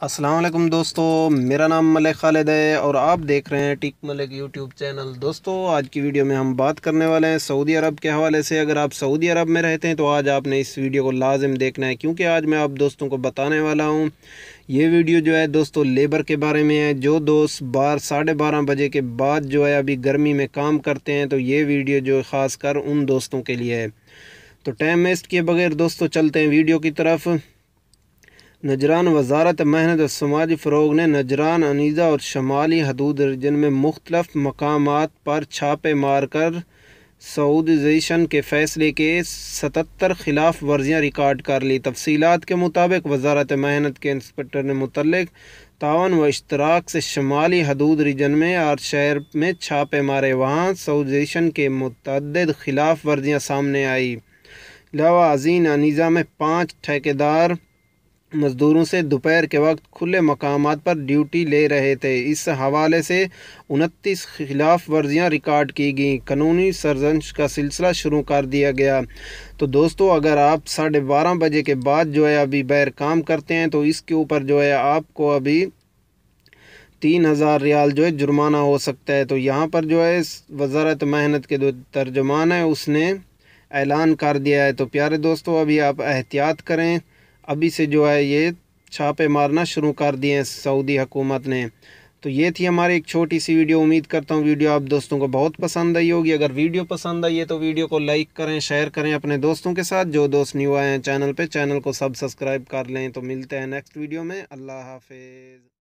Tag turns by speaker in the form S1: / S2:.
S1: السلام علیکم دوستو، میرا نام ملک خالد ہے اور آپ دیکھ رہے ہیں ٹک ملک یوٹیوب چینل۔ دوستو، آج کی ویڈیو میں ہم بات کرنے والے ہیں سعودی عرب کے حوالے سے۔ اگر آپ سعودی عرب میں رہتے ہیں تو آج آپ نے اس ویڈیو کو لازم دیکھنا ہے، کیونکہ آج میں آپ دوستوں کو بتانے والا ہوں۔ یہ ویڈیو جو ہے دوستو لیبر کے بارے میں ہے۔ جو دوست بار ساڑھے بارہ بجے کے بعد جو ہے ابھی گرمی میں کام کرتے ہیں، تو یہ ویڈیو جو خاص کر ان دوستوں کے لیے ہے۔ تو ٹائم ویسٹ کیے بغیر دوستو چلتے ہیں ویڈیو کی طرف۔ نجران وزارت محنت و سماجی فروغ نے نجران، انیزہ اور شمالی حدود ریجن میں مختلف مقامات پر چھاپے مار کر سعودیزیشن کے فیصلے کے ستتر خلاف ورزیاں ریکارڈ کر لی۔ تفصیلات کے مطابق وزارت محنت کے انسپکٹر نے متعلق تعاون و اشتراک سے شمالی حدود ریجن میں اور شہر میں چھاپے مارے، وہاں سعودیزیشن کے متعدد خلاف ورزیاں سامنے آئی علاوہ ازین، انیزہ میں پانچ ٹھیکیدار مزدوروں سے دوپہر کے وقت کھلے مقامات پر ڈیوٹی لے رہے تھے۔ اس حوالے سے انتیس خلاف ورزیاں ریکارڈ کی گئیں۔ قانونی سرزنش کا سلسلہ شروع کر دیا گیا۔ تو دوستو، اگر آپ ساڑھے بارہ بجے کے بعد جو ہے ابھی بیر کام کرتے ہیں، تو اس کے اوپر جو ہے آپ کو ابھی تین ہزار ریال جو ہے جرمانہ ہو سکتا ہے۔ تو یہاں پر جو ہے وزارت محنت کے جو ترجمان ہے اس نے اعلان کر دیا ہے۔ تو پیارے دوستو، ابھی آپ احتیاط کریں۔ ابھی سے جو ہے یہ چھاپے مارنا شروع کر دیے ہیں سعودی حکومت نے۔ تو یہ تھی ہماری ایک چھوٹی سی ویڈیو۔ امید کرتا ہوں ویڈیو آپ دوستوں کو بہت پسند آئی ہوگی۔ اگر ویڈیو پسند آئی ہے تو ویڈیو کو لائک کریں، شیئر کریں اپنے دوستوں کے ساتھ۔ جو دوست نیو آئے ہیں چینل پہ، چینل کو سب سبسکرائب کر لیں۔ تو ملتے ہیں نیکسٹ ویڈیو میں۔ اللہ حافظ۔